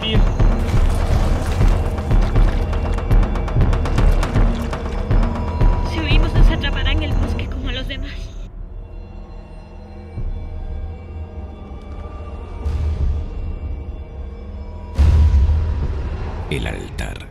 tío. Si huimos nos atrapará en el bosque como a los demás. El altar.